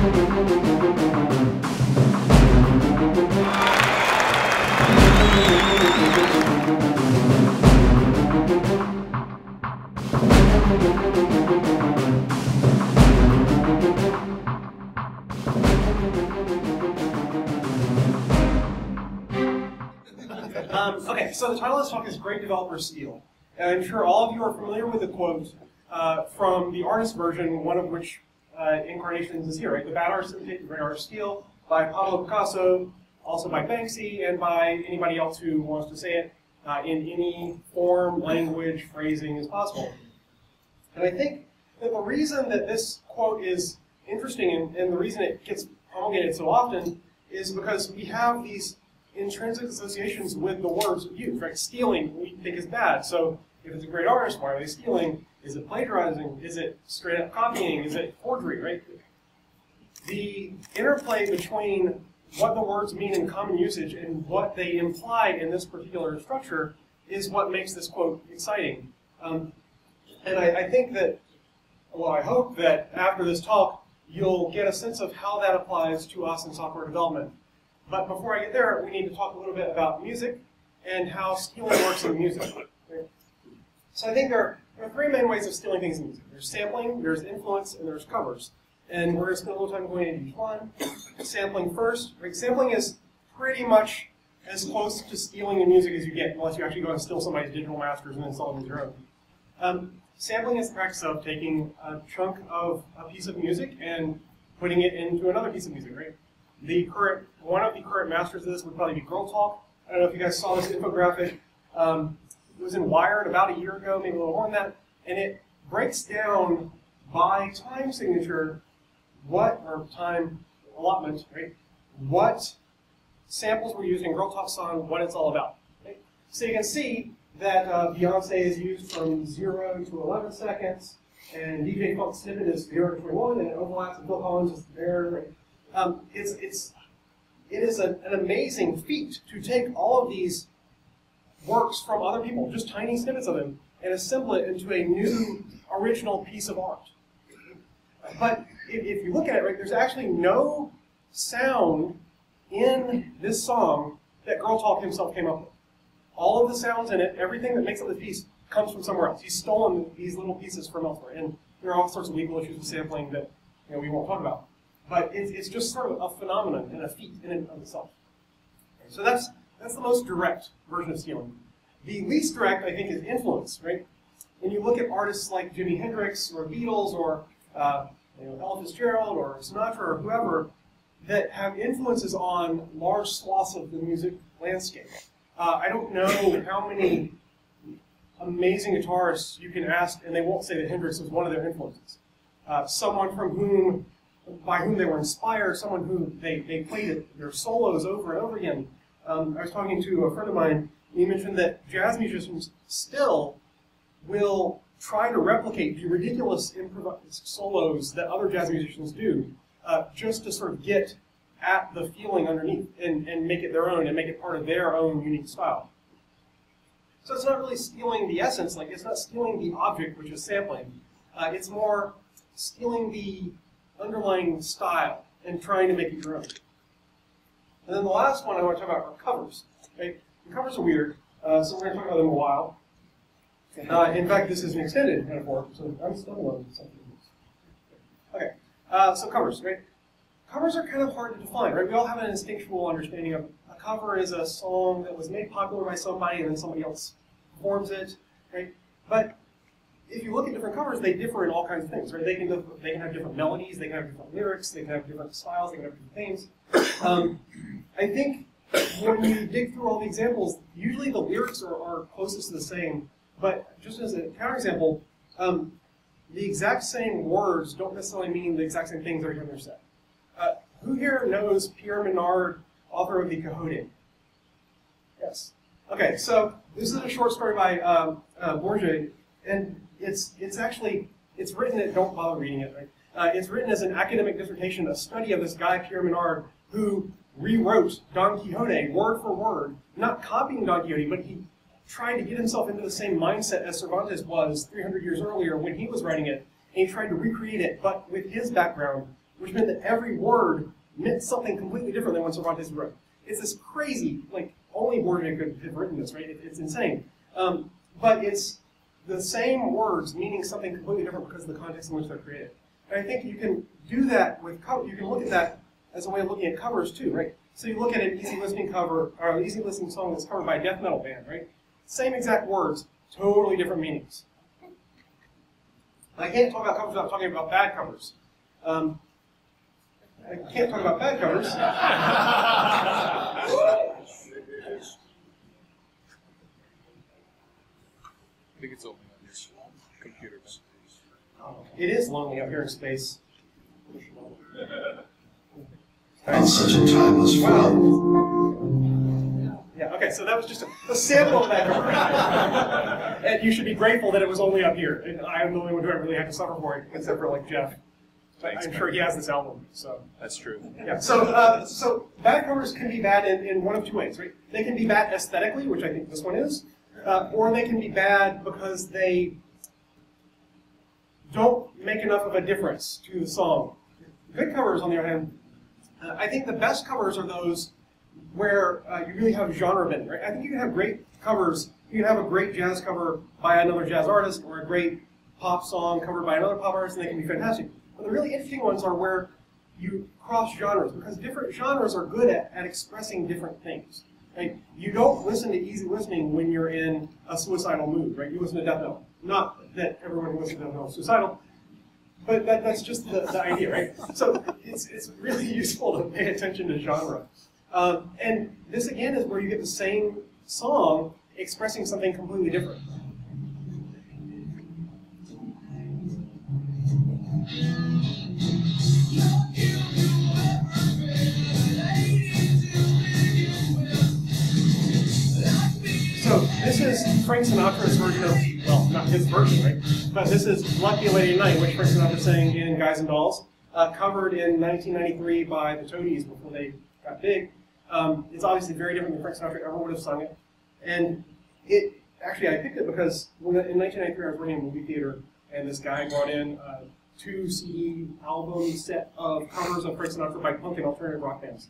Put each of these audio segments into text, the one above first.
Um, okay, so the title of this talk is Great Developers Steal. And I'm sure all of you are familiar with the quote uh, from the artist version, one of which uh, incarnations is here, right? The bad imitate the great artist steal by Pablo Picasso, also by Banksy, and by anybody else who wants to say it uh, in any form, language, phrasing as possible. And I think that the reason that this quote is interesting and, and the reason it gets promulgated so often is because we have these intrinsic associations with the words used, right? Stealing we think is bad. So if it's a great artist, why are they stealing? Is it plagiarizing? Is it straight up copying? Is it forgery, right? The interplay between what the words mean in common usage and what they imply in this particular structure is what makes this quote exciting. Um, and I, I think that, well, I hope that after this talk, you'll get a sense of how that applies to us in software development. But before I get there, we need to talk a little bit about music and how stealing works in music. So I think there are, there are three main ways of stealing things in music. There's sampling, there's influence, and there's covers. And we're going to spend a little time going into each one. Sampling first. Right? Sampling is pretty much as close to stealing in music as you get, unless you actually go and steal somebody's digital masters and install them as your own. Um, sampling is the practice of taking a chunk of a piece of music and putting it into another piece of music, right? The current, one of the current masters of this would probably be Girl Talk. I don't know if you guys saw this infographic. Um, it was in Wired about a year ago, maybe a little more than that, and it breaks down by time signature what, or time allotment, right, what samples were used in Girl Talk song, what it's all about. Okay? So you can see that uh, Beyonce is used from 0 to 11 seconds, and DJ Funk Snippet is 0 to 21, and it overlaps, and Phil Collins is there. Um, it's, it's, it is a, an amazing feat to take all of these works from other people, just tiny snippets of them, and assemble it into a new original piece of art. But if, if you look at it, right, there's actually no sound in this song that Girl Talk himself came up with. All of the sounds in it, everything that makes up the piece, comes from somewhere else. He's stolen these little pieces from elsewhere. And there are all sorts of legal issues with sampling that you know, we won't talk about. But it's, it's just sort of a phenomenon and a feat in and of itself. So that's, that's the most direct version of stealing. The least direct, I think, is influence, right? When you look at artists like Jimi Hendrix or Beatles or uh, you know, Fitzgerald or Sinatra or whoever that have influences on large swaths of the music landscape. Uh, I don't know how many amazing guitarists you can ask, and they won't say that Hendrix was one of their influences. Uh, someone from whom, by whom they were inspired, someone who they, they played their solos over and over again. Um, I was talking to a friend of mine, and he mentioned that jazz musicians still will try to replicate the ridiculous solos that other jazz musicians do, uh, just to sort of get at the feeling underneath and, and make it their own and make it part of their own unique style. So it's not really stealing the essence, like it's not stealing the object, which is sampling. Uh, it's more stealing the underlying style and trying to make it your own. And then the last one I want to talk about are covers. Okay? The covers are weird, uh, so we're going to talk about them a while. Uh, in fact, this is an extended metaphor, so I'm still alone. Okay, uh, so covers, right? Covers are kind of hard to define, right? We all have an instinctual understanding of a cover is a song that was made popular by somebody and then somebody else performs it, right? But if you look at different covers, they differ in all kinds of things, right? They can, they can have different melodies, they can have different lyrics, they can have different styles, they can have different themes. Um, I think when you dig through all the examples, usually the lyrics are, are closest to the same, but just as a counterexample, um, the exact same words don't necessarily mean the exact same things here in their set. Uh, who here knows Pierre Menard, author of the Quixote? Yes. Okay, so this is a short story by um, uh, Borges, and it's it's actually it's written. At, don't bother reading it. Right? Uh, it's written as an academic dissertation, a study of this guy Pierre Menard, who rewrote Don Quixote word for word, not copying Don Quixote, but he tried to get himself into the same mindset as Cervantes was 300 years earlier when he was writing it, and he tried to recreate it, but with his background, which meant that every word meant something completely different than what Cervantes wrote. It's this crazy, like, only Borges could have written this, right? It, it's insane. Um, but it's the same words meaning something completely different because of the context in which they're created. And I think you can do that with cover. You can look at that as a way of looking at covers too, right? So you look at an easy listening cover or an easy listening song that's covered by a death metal band, right? Same exact words, totally different meanings. I can't talk about covers without talking about bad covers. Um, I can't talk about bad covers. I think it's only on your computers. It is lonely up here in space. On such a timeless film. Yeah, okay, so that was just a, a sample of that cover. and you should be grateful that it was only up here. And I am the only one who really had to suffer for it, except for like Jeff. Thanks, I'm man. sure he has this album, so. That's true. Yeah, so, uh, so bad covers can be bad in, in one of two ways, right? They can be bad aesthetically, which I think this one is, uh, or they can be bad because they don't make enough of a difference to the song. Good covers, on the other hand, uh, I think the best covers are those where uh, you really have genre bending, right? I think you can have great covers. You can have a great jazz cover by another jazz artist, or a great pop song covered by another pop artist, and they can be fantastic. But the really interesting ones are where you cross genres, because different genres are good at, at expressing different things. You don't listen to easy listening when you're in a suicidal mood, right? You listen to death metal. Not that everyone who listens to death metal is suicidal, but that, that's just the, the idea, right? So it's, it's really useful to pay attention to genre. Um, and this again is where you get the same song expressing something completely different. So Frank Sinatra's version of, well, not his version, right? But this is Lucky Lady Night, which Frank Sinatra sang in Guys and Dolls, uh, covered in 1993 by the Toadies before they got big. Um, it's obviously very different than Frank Sinatra ever would have sung it. And it, actually, I picked it because when, in 1993 I was working in a movie theater, and this guy brought in a two CD album set of covers of Frank Sinatra by punk and alternative rock bands.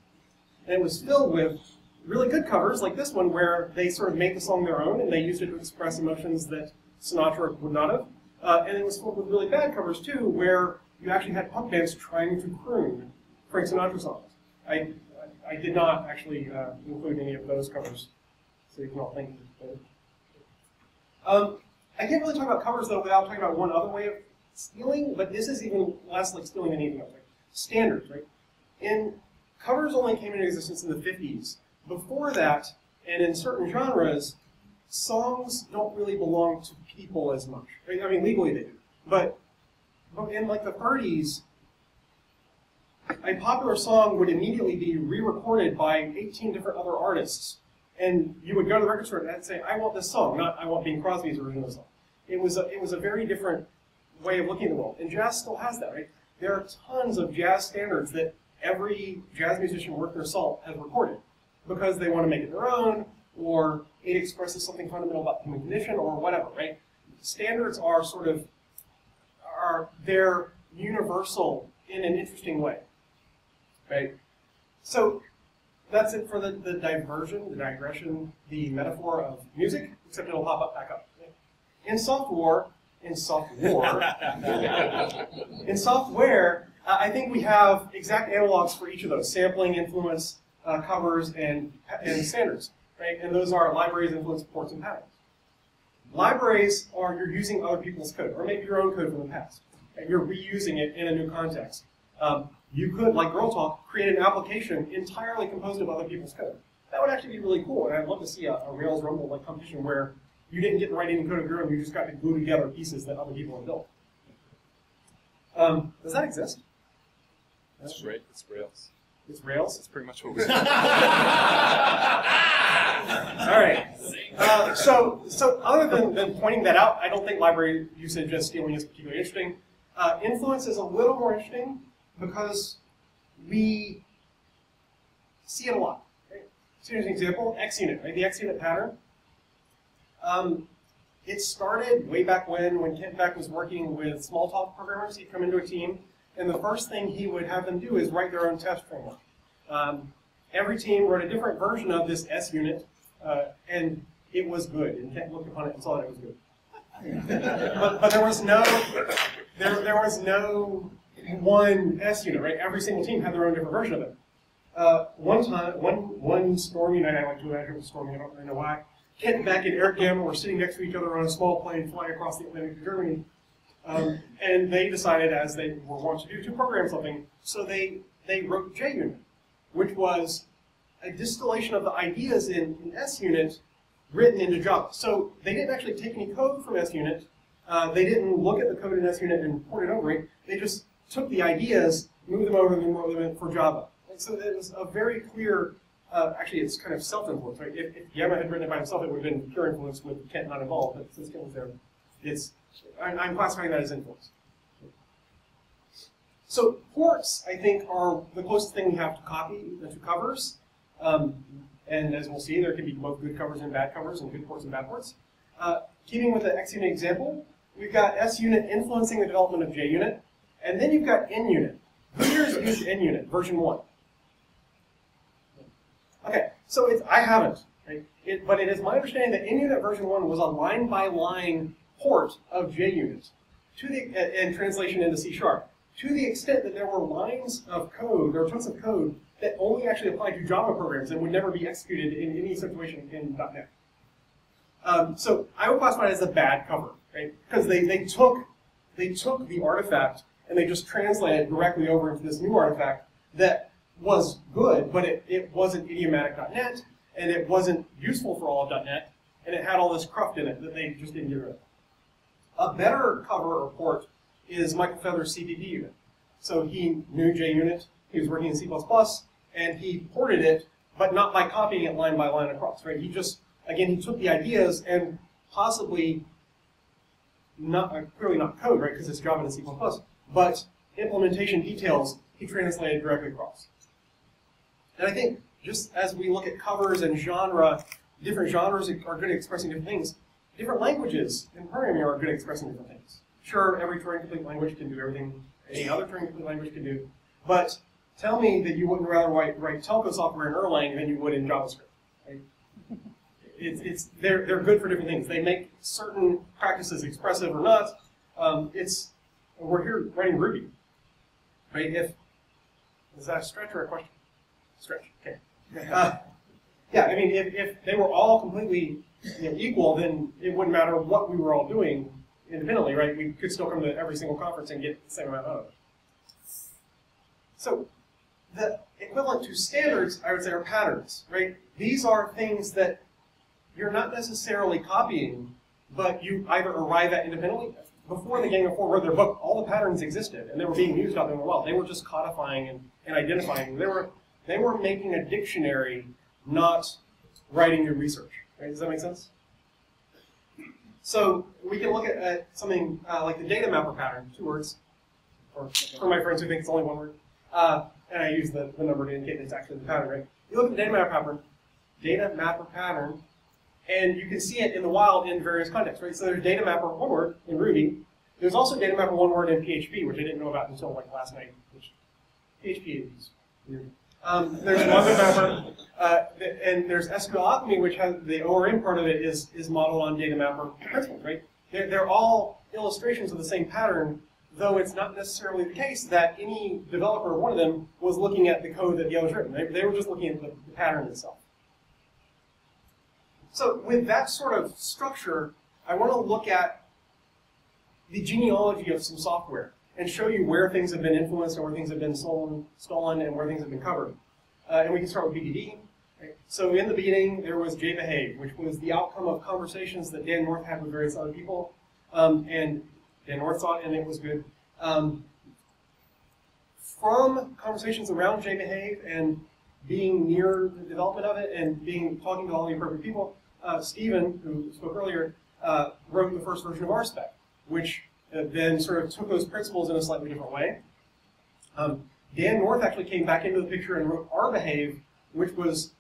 And it was filled with really good covers like this one where they sort of made the song their own and they used it to express emotions that Sinatra would not have. Uh, and it was filled with really bad covers too where you actually had punk bands trying to croon Frank Sinatra songs. I, I did not actually uh, include any of those covers, so you can all thank me. Um, I can't really talk about covers though without talking about one other way of stealing, but this is even less like stealing than else. Right? Standards, right? In covers only came into existence in the 50s. Before that, and in certain genres, songs don't really belong to people as much. I mean, legally they do, but but in like the 30s, a popular song would immediately be re-recorded by 18 different other artists, and you would go to the record store and say, "I want this song," not "I want Bing Crosby's the song." It was a, it was a very different way of looking at the world, and jazz still has that, right? There are tons of jazz standards that every jazz musician worth their salt has recorded because they want to make it their own, or it expresses something fundamental about the human condition, or whatever, right? Standards are sort of are they're universal in an interesting way, right? So that's it for the, the diversion, the digression, the metaphor of music, except it'll pop up back up. In software, in software, in software, I think we have exact analogs for each of those: sampling, influence, uh, covers, and and standards, right? And those are libraries, influence, ports, and patterns. Libraries are you're using other people's code, or maybe your own code from the past, and you're reusing it in a new context. Um, you could, like Girl Talk, create an application entirely composed of other people's code. That would actually be really cool, and I'd love to see a, a Rails Rumble like competition where you didn't get to write any code of your own, you just got to glue together pieces that other people have built. Um, does that exist? That's right. It's Rails. It's Rails? That's pretty much what we do. All right. Uh, so, so other than, than pointing that out, I don't think library usage as stealing is particularly interesting. Uh, influence is a little more interesting because we see it a lot. Right? So here's an example: XUnit, right? The XUnit pattern. Um, it started way back when, when Kent Beck was working with Smalltalk programmers. He'd come into a team, and the first thing he would have them do is write their own test framework. Um, every team wrote a different version of this SUnit, uh, and it was good. And Kent looked upon it and saw that it was good. but, but there was no there, there was no one SUnit, right? Every single team had their own different version of it. Uh, one time, one one stormy night, I like to imagine it was stormy, I don't really know why. Kent Beck and Erich Gamma were sitting next to each other on a small plane flying across the Atlantic to Germany. Um, and they decided, as they were wont to do, to program something. So they, they wrote JUnit, which was a distillation of the ideas in, in SUnit written into Java. So they didn't actually take any code from SUnit. Uh, they didn't look at the code in SUnit and port it over it. They just took the ideas, moved them over, and wrote them for Java. And so it was a very clear, uh, actually it's kind of self-influence, right? If, if Gamma had written it by himself, it would have been pure influence with Kent not involved, but since Kent was there, it's, I'm, classifying that as influence. So ports, I think, are the closest thing we have to copy to covers. Um, and as we'll see, there can be both good covers and bad covers, and good ports and bad ports. Uh, keeping with the XUnit example, we've got SUnit influencing the development of JUnit, and then you've got NUnit. Who here's used NUnit, version 1? Okay, so I haven't, right? It, but it is my understanding that NUnit version 1 was a line-by-line port of JUnit to the, and translation into C Sharp to the extent that there were lines of code, there were chunks of code that only actually applied to Java programs and would never be executed in any situation in .NET. Um, so I would classify it as a bad cover, right? Because they, they took they took the artifact and they just translated it directly over into this new artifact that was good, but it, it wasn't idiomatic.net, and it wasn't useful for all of .NET, and it had all this cruft in it that they just didn't get rid of. A better cover or port is Michael Feathers' CPP unit. So he knew JUnit, he was working in C++, and he ported it, but not by copying it line by line across, right? He just, again, he took the ideas and possibly, not uh, clearly not code, right, because it's Java and C++, but implementation details he translated directly across. And I think just as we look at covers and genre, different genres are good at expressing different things. Different languages in programming are good at expressing different things. Sure, every Turing complete language can do everything any other Turing complete language can do, but tell me that you wouldn't rather write, write telco software in Erlang than you would in JavaScript. Right? It's, it's, they're, they're good for different things. They make certain practices expressive or not. Um, it's, we're here writing Ruby. Right? If, is that a stretch or a question? Stretch, okay. Uh, yeah, I mean, if, if they were all completely you know, equal, then it wouldn't matter what we were all doing independently, right? We could still come to every single conference and get the same amount of. So the equivalent to standards, I would say, are patterns, right? These are things that you're not necessarily copying, but you either arrive at independently. Before the Gang of Four wrote their book, all the patterns existed, and they were being used out there in the world. They were just codifying and, and identifying. They were they were making a dictionary, not writing your research. Right? Does that make sense? So we can look at, at something uh, like the data mapper pattern, two words, or for my friends who think it's only one word. Uh, and I use the, the number to indicate it's actually the pattern, right? You look at the data mapper pattern, data mapper pattern, and you can see it in the wild in various contexts, right? So there's data mapper one word in Ruby. There's also data mapper one word in PHP, which I didn't know about until like last night. Which PHP is weird. Um, there's logic mapper, uh, and there's SQLAlchemy, which has the ORM part of it is is modeled on data mapper principles, right? They're, they're all illustrations of the same pattern, though it's not necessarily the case that any developer, of one of them, was looking at the code that the other's written. They, they were just looking at the, the pattern itself. So with that sort of structure, I want to look at the genealogy of some software and show you where things have been influenced and where things have been stolen, stolen and where things have been covered. Uh, and we can start with BDD. So in the beginning, there was JBehave, which was the outcome of conversations that Dan North had with various other people. Um, and Dan North it, and it was good. Um, from conversations around JBehave and being near the development of it and being talking to all the appropriate people, uh, Stephen, who spoke earlier, uh, wrote the first version of RSpec, which then sort of took those principles in a slightly different way. Um, Dan North actually came back into the picture and wrote RBehave, which was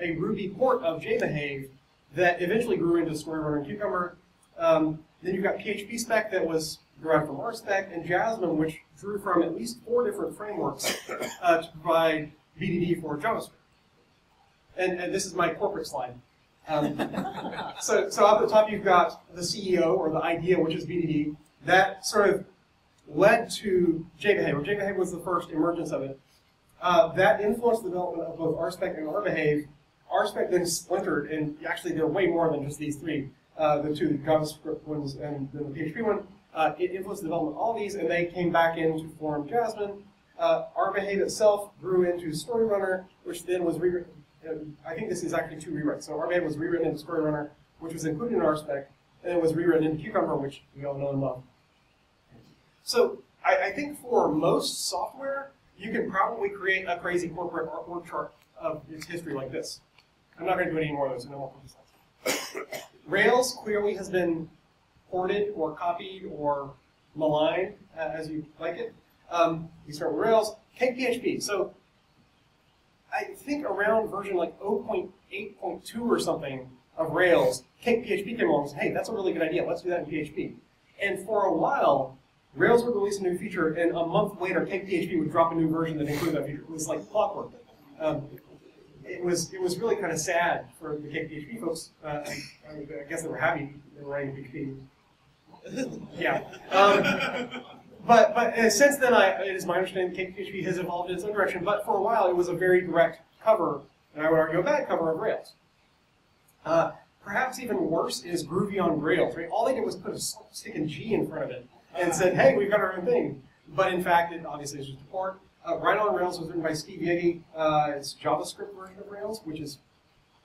a Ruby port of JBehave that eventually grew into Story Runner and Cucumber. Um, Then you've got PHP spec that was derived from RSpec, and Jasmine, which drew from at least four different frameworks uh, to provide BDD for JavaScript. And, and this is my corporate slide. Um, so, so up at the top you've got the CEO or the idea, which is BDD. That sort of led to JBehave, or JBehave was the first emergence of it. Uh, that influenced the development of both RSpec and RBehave. RSpec then splintered, and actually there are way more than just these three, uh, the two JavaScript ones and then the PHP one. Uh, it influenced the development of all these, and they came back in to form Jasmine. Uh, RBehave itself grew into Storyrunner, which then was rewritten. Uh, I think this is actually two rewrites. So RBehave was rewritten into Storyrunner, which was included in RSpec, and it was rewritten into Cucumber, which we all know and love. So I, I think for most software, you can probably create a crazy corporate org chart of its history like this. I'm not going to do any more of those, no more slides. Rails clearly has been ported or copied or maligned, uh, as you like it. Um, start with Rails. CakePHP. So I think around version like 0.8.2 or something of Rails, CakePHP came along and said, hey, that's a really good idea. Let's do that in PHP. And for a while, Rails would release a new feature, and a month later, CakePHP would drop a new version that included that feature. It was like clockwork. Um, it was it was really kind of sad for the CakePHP folks. Uh, I, guess they were happy they were writing PHP. Yeah. Um, but but uh, since then, I, it is my understanding CakePHP has evolved in its own direction. But for a while, it was a very direct cover, and I would argue a bad cover of Rails. Uh, perhaps even worse is Groovy on Rails. Right? All they did was put a stick and G in front of it and said, hey, we've got our own thing. But in fact, it obviously is just a port. Uh, Rhino on Rails was written by Steve Yegge. Uh, it's JavaScript version of Rails, which is,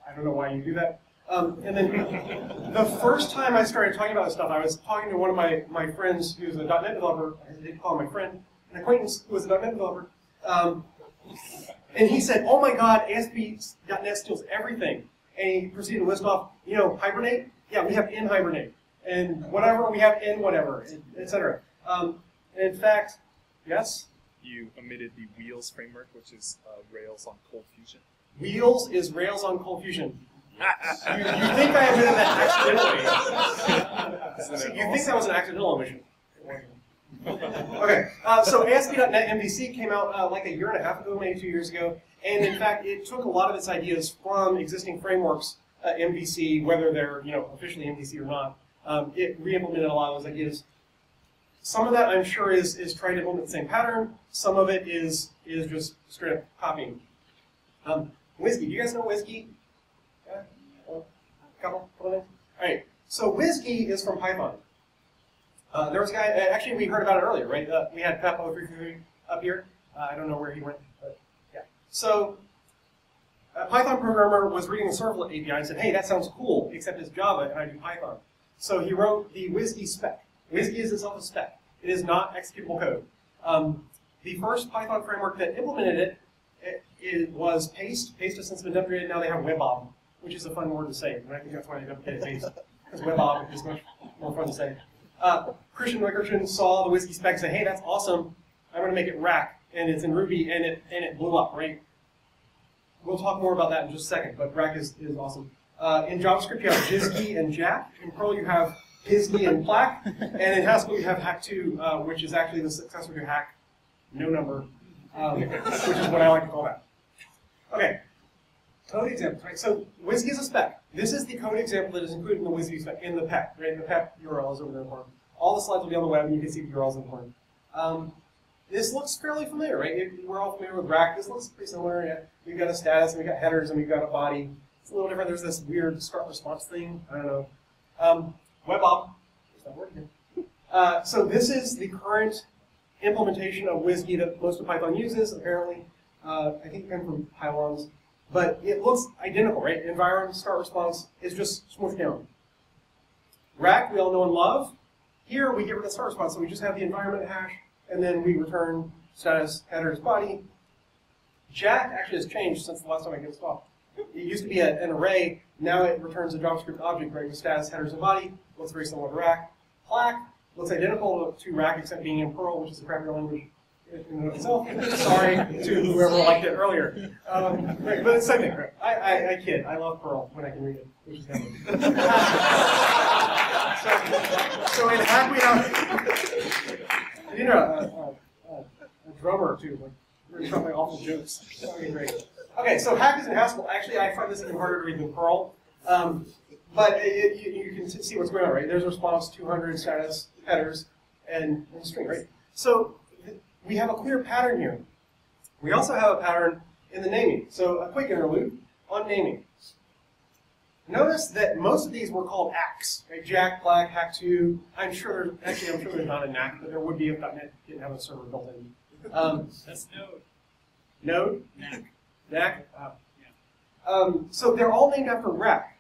I don't know why you do that. Um, and then the first time I started talking about this stuff, I was talking to one of my, my friends who's a .NET developer. I didn't call him my friend, an acquaintance who was a .NET developer. Um, and he said, oh my god, ASP.NET steals everything. And he proceeded to list off, you know, Hibernate? Yeah, we have NHibernate and whatever we have in whatever, etc. Um, in fact, yes? You omitted the Wheels framework, which is uh, Rails on Cold Fusion. Wheels is Rails on ColdFusion. you, you, think I omitted that accidentally? you think that was an accidental omission? okay, uh, so ASP.NET MVC came out uh, like a year and a half ago, maybe two years ago, and in fact, it took a lot of its ideas from existing frameworks, uh, MVC, whether they're you know officially MVC or not, um, it re-implemented a lot of those ideas. Some of that, I'm sure, is, is trying to implement the same pattern. Some of it is is just straight up copying. Um, WSGI, do you guys know whiskey? Yeah? Couple, couple things? All right, so whiskey is from Python. Uh, there was a guy, uh, actually we heard about it earlier, right? Uh, we had Pep0333 up here. Uh, I don't know where he went, but yeah. So a Python programmer was reading the servlet API and said, hey, that sounds cool, except it's Java and I do Python. So he wrote the WSGI spec. WSGI is itself a spec. It is not executable code. Um, the first Python framework that implemented it, it, it, was Paste. Paste has since been deprecated. Now they have WebOb, which is a fun word to say. And I think that's why they deprecated Paste, because WebOb is much more fun to say. Uh, Christian Neukirchen saw the WSGI spec and said, hey, that's awesome. I'm going to make it Rack. And it's in Ruby, and it, and it blew up, right? We'll talk more about that in just a second, but Rack is, is awesome. Uh, in JavaScript, you have JSGI and Jack. In Perl, you have PSGI and Plack. And in Haskell, you have Hack2, uh, which is actually the successor to Hack, no number, um, which is what I like to call that. Okay, code examples, right? So WSGI is a spec. This is the code example that is included in the WSGI spec, in the PEP, right? The PEP URL is over there in. All the slides will be on the web, and you can see the URLs in the. Um, this looks fairly familiar, right? We're all familiar with Rack. This looks pretty similar. We've got a status, and we've got headers, and we've got a body. It's a little different. There's this weird start response thing. I don't know. Um, WebOb. Uh, so this is the current implementation of WSGI that most of Python uses, apparently. Uh, I think it came from pylons. But it looks identical, right? Environment start response is just smoothed down. Rack, we all know and love. Here, we get rid of start response, so we just have the environment hash, and then we return status headers body. Jack actually has changed since the last time I gave this off. It used to be a, an array. Now it returns a JavaScript object right with status, headers, and body. Looks very similar to Rack. Plack looks identical to Rack except being in Perl, which is a crappier language in and itself. Sorry to whoever liked it earlier. Um, right, but it's the same thing. I, I, I kid. I love Perl when I can read it, which is So, so in Hack we have, you know, a, a, a, drummer too, like we're trying awful jokes. That great. Okay, so Hack is in Haskell. Actually, I find this even harder to read than Perl. Um, but it, you, you can see what's going on, right? There's response 200 status headers and, and string, right? So we have a clear pattern here. We also have a pattern in the naming. So a quick interlude on naming. Notice that most of these were called ACKs, right? Jack, Plack, Hack2. I'm sure actually, I'm sure there's not a NAC, but there would be if .NET didn't have a server built in. Um, That's Node. Node, NAC. Uh, um, so they're all named after Rack.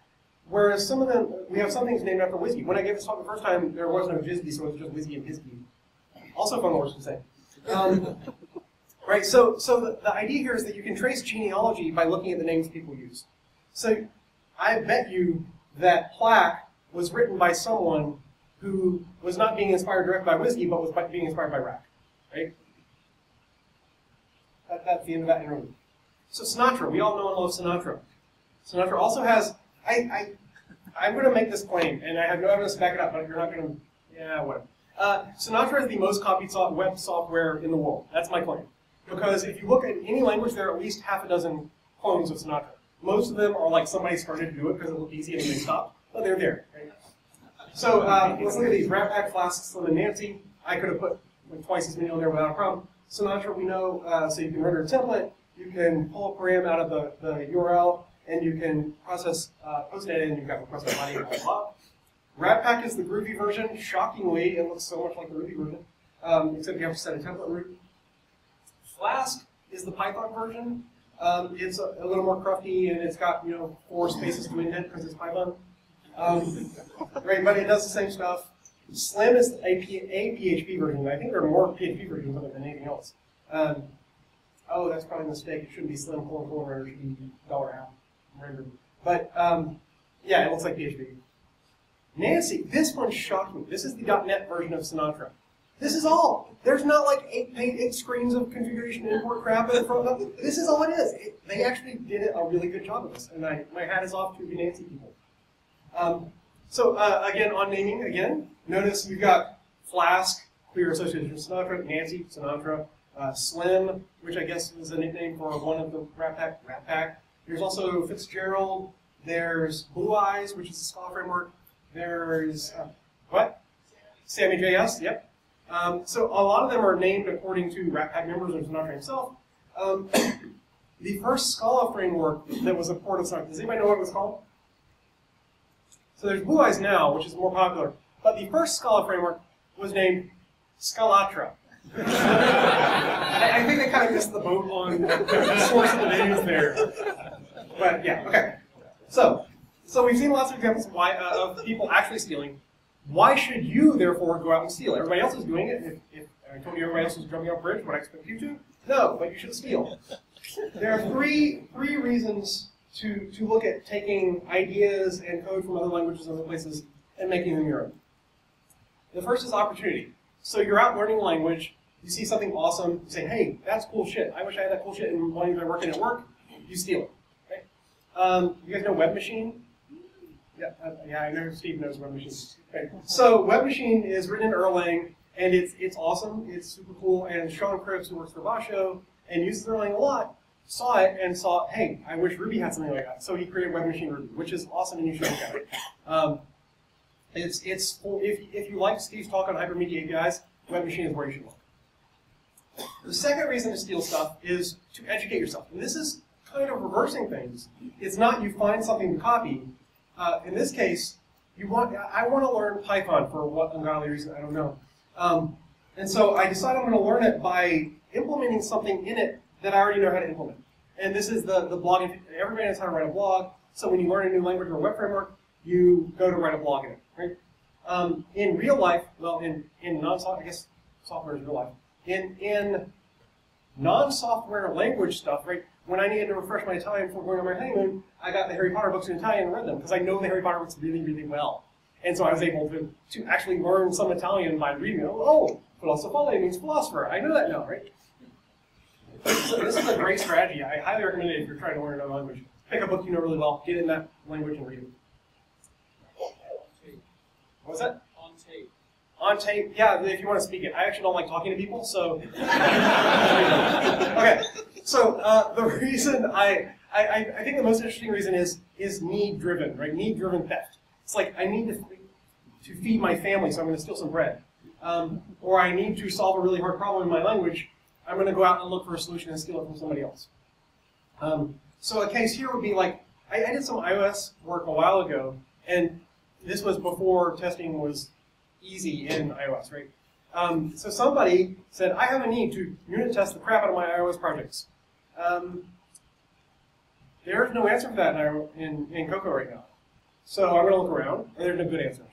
Whereas some of them, we have some things named after whiskey. When I gave this talk the first time, there was no JSGI, so it was just whiskey and PSGI. Also fun words to say. Um, right, so, so the, the idea here is that you can trace genealogy by looking at the names people use. So I bet you that Plack was written by someone who was not being inspired directly by whiskey, but was by, being inspired by rack. right? That, that's the end of that interlude. So Sinatra, we all know and love Sinatra. Sinatra also has, I, I, I'm going to make this claim, and I have no evidence to back it up, but you're not going to, yeah, whatever. Uh, Sinatra is the most copied web software in the world. That's my claim. Because if you look at any language, there are at least half a dozen clones of Sinatra. Most of them are like somebody started to do it because it looked easy and they stopped, but they're there. right? So uh, let's look at these. Ratpack, Flask, Slim, and Nancy. I could have put like, twice as many on there without a problem. Sinatra, we know, uh, so you can render a template, you can pull a param out of the, the URL, and you can process uh, post data, and you've got request body, blah, blah, blah. Ratpack is the Groovy version. Shockingly, it looks so much like the Ruby version, um, except you have to set a template root. Flask is the Python version. Um, it's a, a little more crufty, and it's got you know four spaces to indent because it's Python. Um, but it does the same stuff. Slim is a PHP version. I think there are more PHP versions of it than anything else. Um, oh, that's probably a mistake. It shouldn't be Slim colon colon. It should be dollar app rendered. But um, yeah, it looks like PHP. Nancy, this one shocked me. This is the .NET version of Sinatra. This is all. There's not like eight, eight, eight screens of configuration import crap in the front of This is all it is. It, they actually did a really good job of this, and I, my hat is off to the Nancy people. Um, so uh, again, on naming, again, notice we've got Flask, clear association Sinatra, Nancy, Sinatra, uh, Slim, which I guess is a nickname for one of the Rat Pack, Rat Pack. There's also Fitzgerald. There's Blue Eyes, which is a Scala framework. There's uh, what? Sammy JS. Yep. Um, so a lot of them are named according to Rat Pack members or Sinatra himself. Um, the first Scala framework that was a port of Sinatra. Does anybody know what it was called? So there's Blue Eyes now, which is more popular. But the first Scala framework was named Scalatra. I, I think they kind of missed the boat on the source of the names there. But yeah, okay. So, so we've seen lots of examples of, why, uh, of people actually stealing. Why should you, therefore, go out and steal? Everybody else is doing it. If, if I told you everybody else is jumping off bridge, would I expect you to? No, but you should steal. There are three three reasons to, to look at taking ideas and code from other languages and other places and making them your own. The first is opportunity. So you're out learning language, you see something awesome, you say, hey, that's cool shit. I wish I had that cool shit in one language I work in at work. You steal it. Um, you guys know Web Machine? Yeah, uh, yeah, I know Steve knows Web Machine. So Web Machine is written in Erlang, and it's it's awesome. It's super cool. And Sean Cribbs, who works for Basho and uses Erlang a lot, saw it and saw, hey, I wish Ruby had something like that. So he created Web Machine Ruby, which is awesome, and you should look at it. Um, it's it's if if you like Steve's talk on hypermedia APIs, Web Machine is where you should look. The second reason to steal stuff is to educate yourself, and this is kind of reversing things. It's not you find something to copy. Uh, in this case, you want I want to learn Python for what ungodly reason I don't know, um, and so I decide I'm going to learn it by implementing something in it that I already know how to implement. And this is the the blog. Everybody knows how to write a blog. So when you learn a new language or web framework, you go to write a blog in it, right? Um, in real life, well, in in non-software, I guess software is real life. In in non-software language stuff, right? When I needed to refresh my Italian before going on my honeymoon, I got the Harry Potter books in Italian and read them because I know the Harry Potter books really, really well. And so I was able to, to actually learn some Italian by reading them. Oh, filosofale means philosopher. I know that now, right? So this is a great strategy. I highly recommend it if you're trying to learn another language. Pick a book you know really well, get in that language and read it. What's that? On tape. Yeah, if you want to speak it. I actually don't like talking to people, so. okay, so uh, the reason I, I, I think the most interesting reason is is need driven, right? Need driven theft. It's like I need to, to feed my family, so I'm going to steal some bread. Um, or I need to solve a really hard problem in my language, I'm going to go out and look for a solution and steal it from somebody else. Um, so a case here would be like, I, I did some iOS work a while ago, and this was before testing was easy in iOS, right? Um, so somebody said, I have a need to unit test the crap out of my iOS projects. Um, there's no answer for that in, in, in Cocoa right now. So I'm going to look around, and there's no good answer.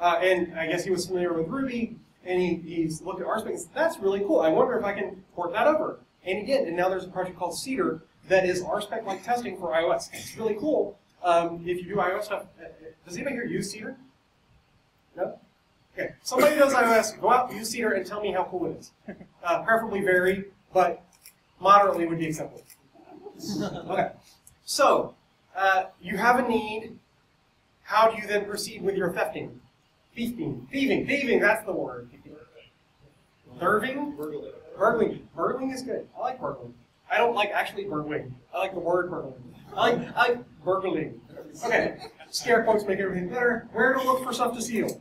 Uh, and I guess he was familiar with Ruby, and he, he's looked at RSpec and that's really cool. I wonder if I can port that over. And he did, and now there's a project called Cedar that is RSpec-like testing for iOS. It's really cool. Um, if you do iOS stuff, uh, does anybody here use Cedar? No? Okay, somebody does iOS, go out, use Cedar, and tell me how cool it is. Uh, preferably very, but moderately would be acceptable. Okay, so uh, you have a need. How do you then proceed with your thefting? Thieving, thieving, thieving, that's the word. Burgling? Burgling. Burgling is good. I like burgling. I don't like actually burgling. I like the word burgling. I like, I like burgling. Okay, scare quotes make everything better. Where to look for stuff to steal?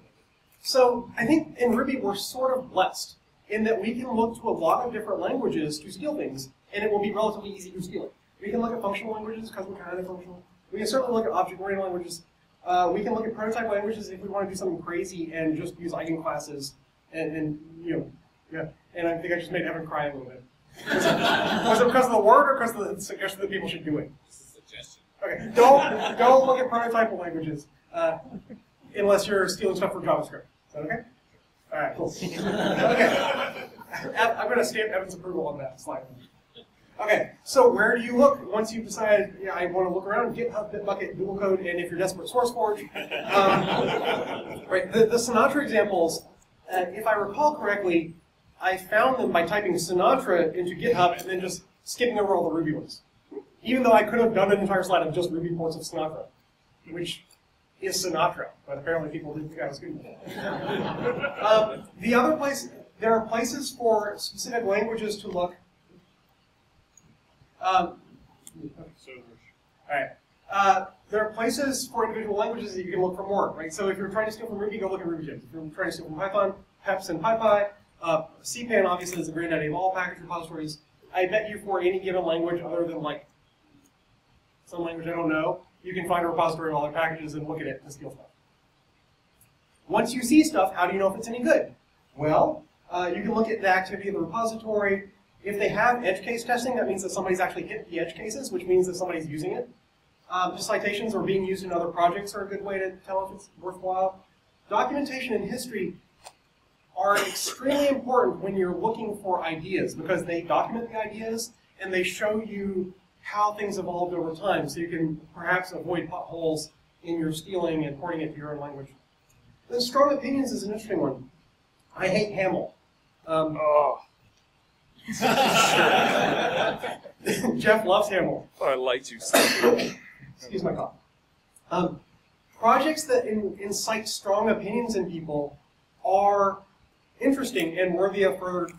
So I think in Ruby we're sort of blessed in that we can look to a lot of different languages to steal things, and it will be relatively easy to steal it. We can look at functional languages because we're kind of functional. We can certainly look at object-oriented languages. Uh, we can look at prototype languages if we want to do something crazy and just use eigen classes and, and you know, yeah. And I think I just made Evan cry a little bit. Was it, was it because of the word or because of the suggestion that people should do it? Suggestion. Okay, don't don't look at prototypal languages uh, unless you're stealing stuff from JavaScript. Okay? All right, cool. okay, I'm going to stamp Evan's approval on that slide. Okay, so where do you look once you've decided, yeah, I want to look around, GitHub, Bitbucket, Google Code, and if you're desperate, SourceForge. Um, right, the, the Sinatra examples, uh, if I recall correctly, I found them by typing Sinatra into GitHub and then just skipping over all the Ruby ones. Even though I could have done an entire slide of just Ruby ports of Sinatra, which is Sinatra, but apparently people didn't think I was good. um, the other place, there are places for specific languages to look. Um, all right. Uh, there are places for individual languages that you can look for more, right? So if you're trying to steal from Ruby, go look at RubyGems. If you're trying to steal from Python, PEPs and PyPI. Uh, CPAN obviously is the granddaddy of all package repositories. I bet you for any given language other than like some language I don't know, you can find a repository of all their packages and look at it and steal stuff. Once you see stuff, how do you know if it's any good? Well, uh, you can look at the activity of the repository. If they have edge case testing, that means that somebody's actually hit the edge cases, which means that somebody's using it. Um, citations are being used in other projects are a good way to tell if it's worthwhile. Documentation and history are extremely important when you're looking for ideas because they document the ideas and they show you how things evolved over time so you can perhaps avoid potholes in your stealing and porting it to your own language. The strong opinions is an interesting one. I hate Haml. Um, Oh, Jeff loves Haml. I liked you. Excuse my cough. Um, projects that in, incite strong opinions in people are interesting and worthy of further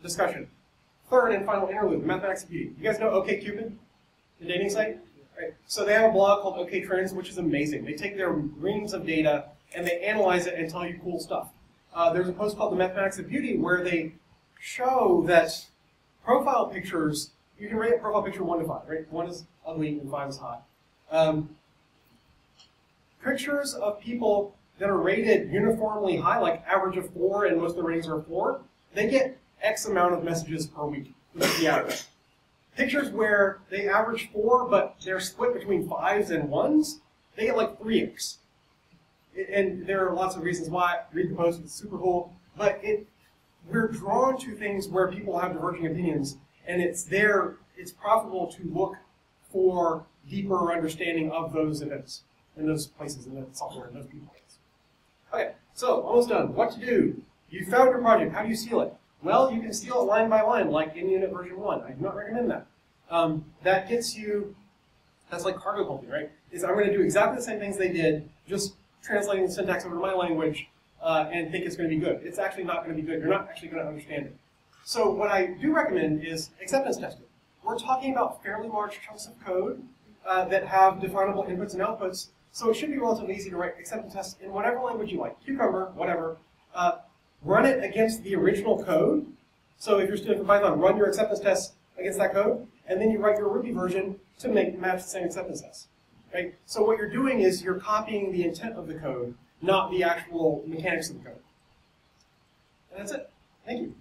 discussion. Third and final interlude, mathematics of beauty. You guys know OkCupid, the dating site? Right. So they have a blog called OK Trends, which is amazing. They take their reams of data and they analyze it and tell you cool stuff. Uh, there's a post called the Mathematics of Beauty where they show that profile pictures, you can rate a profile picture one to five, right? One is ugly and five is hot. Um, pictures of people that are rated uniformly high, like average of four, and most of the ratings are four, they get X amount of messages per week, is the average. Pictures where they average four, but they're split between fives and ones, they get like three X. And there are lots of reasons why. Read the post, it's super cool. But it, we're drawn to things where people have diverging opinions, and it's there, it's profitable to look for deeper understanding of those events, in those places, and that software, in those people. Okay, so almost done. What to do? You found your project. How do you seal it? Well, you can steal it line by line, like NUnit version 1. I do not recommend that. Um, that gets you, that's like cargo culting, right? Is I'm going to do exactly the same things they did, just translating the syntax over to my language uh, and think it's going to be good. It's actually not going to be good. You're not actually going to understand it. So what I do recommend is acceptance testing. We're talking about fairly large chunks of code uh, that have definable inputs and outputs, so it should be relatively easy to write acceptance tests in whatever language you like, Cucumber, whatever. Uh, run it against the original code. So if you're student Python, run your acceptance tests against that code, and then you write your Ruby version to make match the same acceptance tests. Right? So what you're doing is you're copying the intent of the code, not the actual mechanics of the code. And that's it. Thank you.